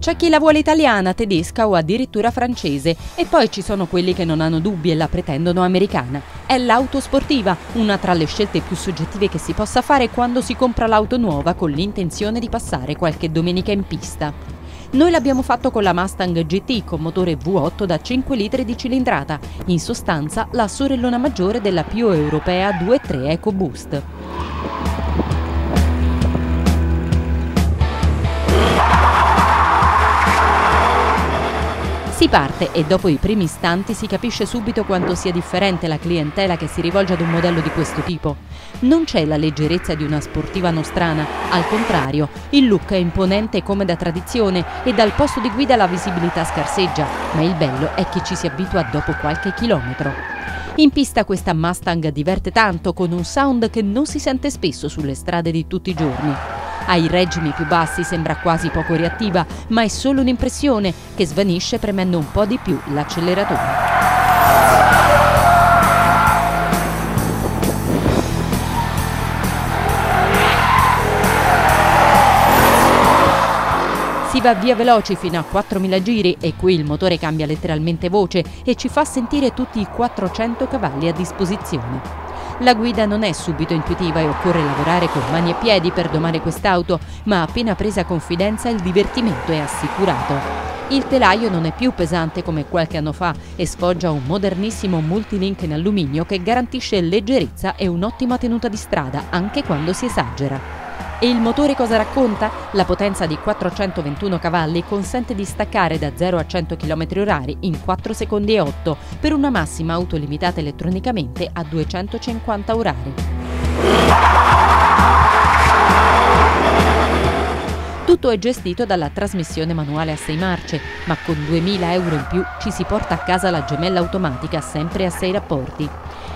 C'è chi la vuole italiana, tedesca o addirittura francese e poi ci sono quelli che non hanno dubbi e la pretendono americana. È l'auto sportiva, una tra le scelte più soggettive che si possa fare quando si compra l'auto nuova con l'intenzione di passare qualche domenica in pista. Noi l'abbiamo fatto con la Mustang GT con motore V8 da 5 litri di cilindrata, in sostanza la sorellona maggiore della più europea 2.3 EcoBoost. Si parte e dopo i primi istanti si capisce subito quanto sia differente la clientela che si rivolge ad un modello di questo tipo. Non c'è la leggerezza di una sportiva nostrana, al contrario, il look è imponente come da tradizione e dal posto di guida la visibilità scarseggia, ma il bello è che ci si abitua dopo qualche chilometro. In pista questa Mustang diverte tanto con un sound che non si sente spesso sulle strade di tutti i giorni. Ai regimi più bassi sembra quasi poco reattiva, ma è solo un'impressione che svanisce premendo un po' di più l'acceleratore. Si va via veloci fino a 4.000 giri e qui il motore cambia letteralmente voce e ci fa sentire tutti i 400 cavalli a disposizione. La guida non è subito intuitiva e occorre lavorare con mani e piedi per domare quest'auto, ma appena presa confidenza il divertimento è assicurato. Il telaio non è più pesante come qualche anno fa e sfoggia un modernissimo multilink in alluminio che garantisce leggerezza e un'ottima tenuta di strada anche quando si esagera. E il motore cosa racconta? La potenza di 421 cavalli consente di staccare da 0 a 100 km/h in 4 secondi e 8 per una massima autolimitata elettronicamente a 250 orari. Tutto è gestito dalla trasmissione manuale a 6 marce, ma con 2000 euro in più ci si porta a casa la gemella automatica sempre a 6 rapporti.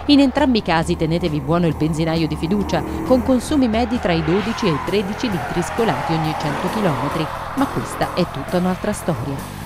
In entrambi i casi tenetevi buono il benzinaio di fiducia, con consumi medi tra i 12 e i 13 litri scolati ogni 100 km, ma questa è tutta un'altra storia.